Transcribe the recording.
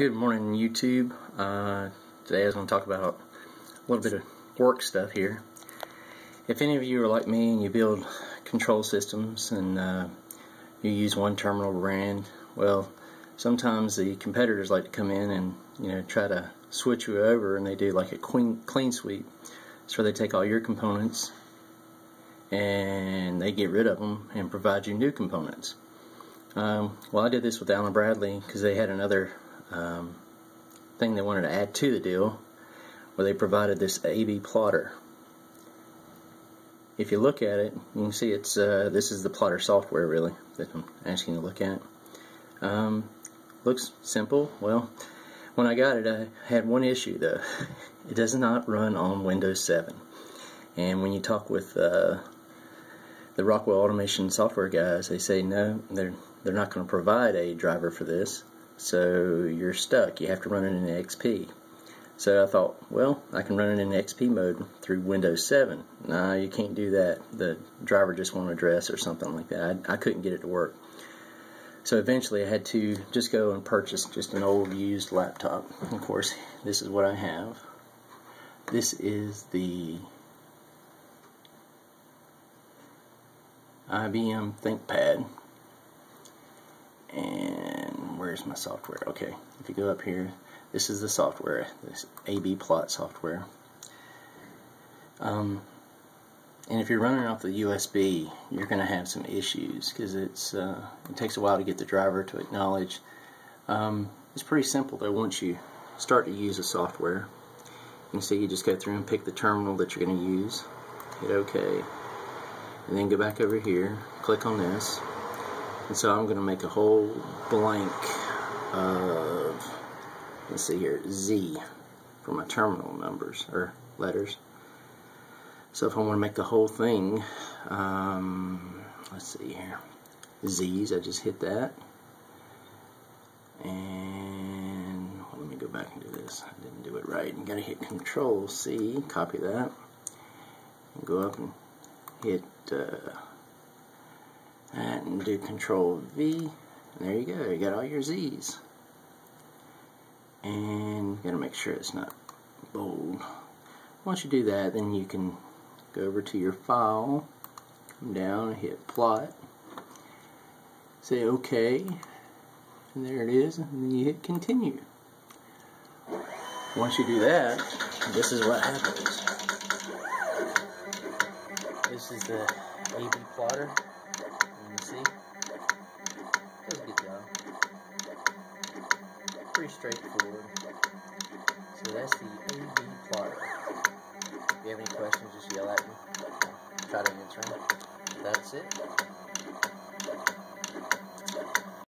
Good morning, YouTube. Uh, today I was going to talk about a little bit of work stuff here. If any of you are like me and you build control systems and uh, you use one terminal brand, well, sometimes the competitors like to come in and you know try to switch you over, and they do like a clean clean sweep. So they take all your components and they get rid of them and provide you new components. Um, well, I did this with Allen Bradley because they had another um, thing they wanted to add to the deal where they provided this AB plotter. If you look at it, you can see it's uh, this is the plotter software really that I'm asking you to look at. Um, looks simple. Well, when I got it, I had one issue though. it does not run on Windows 7. And when you talk with uh, the Rockwell Automation software guys, they say no, they're they're not going to provide a driver for this. So you're stuck. You have to run it in XP. So I thought, well, I can run it in XP mode through Windows 7. No, you can't do that. The driver just won't address or something like that. I, I couldn't get it to work. So eventually I had to just go and purchase just an old used laptop. Of course, this is what I have. This is the IBM ThinkPad. Where's my software? Okay, if you go up here, this is the software, this AB plot software. Um, and if you're running off the USB, you're going to have some issues because it's uh, it takes a while to get the driver to acknowledge. Um, it's pretty simple though once you start to use the software. You see you just go through and pick the terminal that you're going to use, hit OK, and then go back over here, click on this, and so I'm going to make a whole blank of, let's see here, Z for my terminal numbers or letters. So if I want to make the whole thing, um, let's see here, Z's, I just hit that. And let me go back and do this. I didn't do it right. Gotta hit Control C, copy that, and go up and hit uh, and do Control V and there you go, you got all your Z's. And you gotta make sure it's not bold. Once you do that, then you can go over to your file, come down, hit plot, say OK, and there it is, and then you hit continue. Once you do that, this is what happens. This is the AB plotter. You see? Job. Pretty straightforward. So that's the AB plotter. If you have any questions, just yell at me. Try to answer them. That's it.